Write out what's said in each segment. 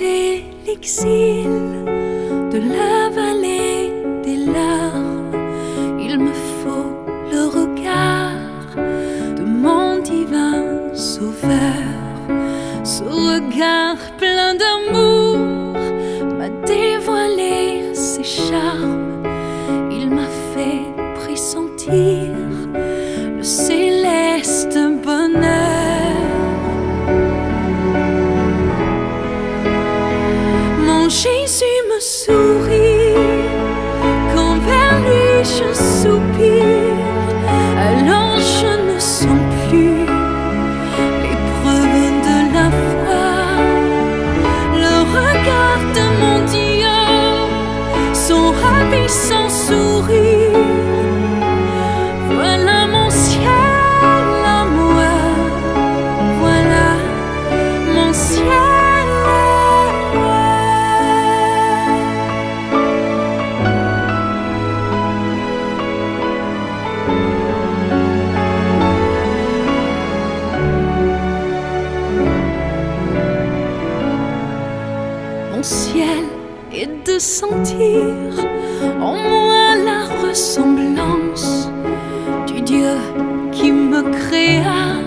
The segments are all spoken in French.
l'exil de la vallée des larmes. Il me faut le regard de mon divin sauveur. Ce regard plein d'amour m'a dévoilé ses charmes. Il m'a fait pressentir je en moi la ressemblance du Dieu qui me créa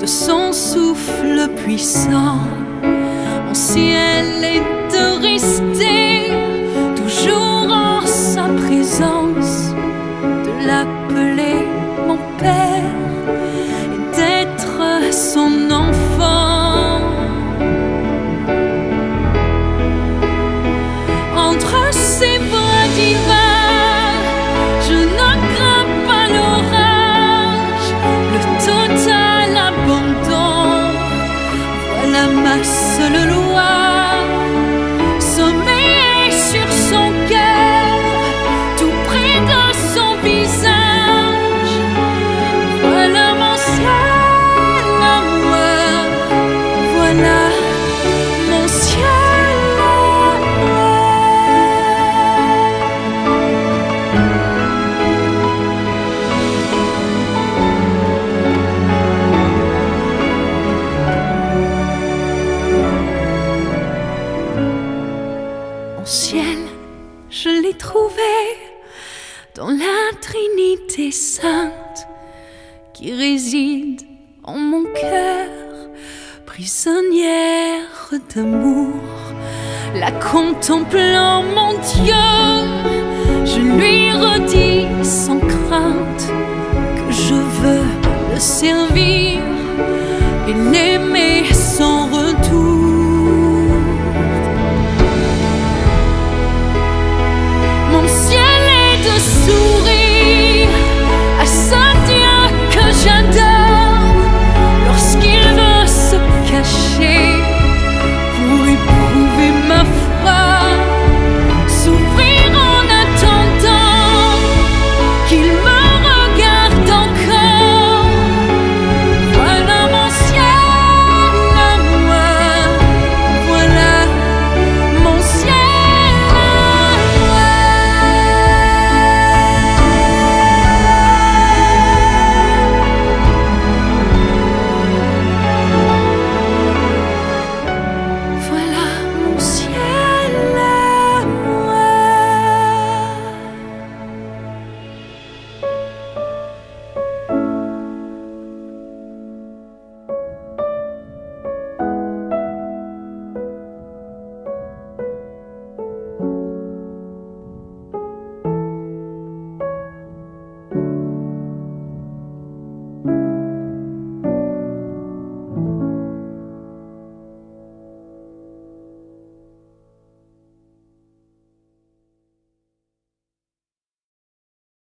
de son souffle puissant. Mon ciel est de rester Sainte qui réside en mon cœur, prisonnière d'amour. La contemplant mon Dieu, je lui redis sans crainte que je veux le servir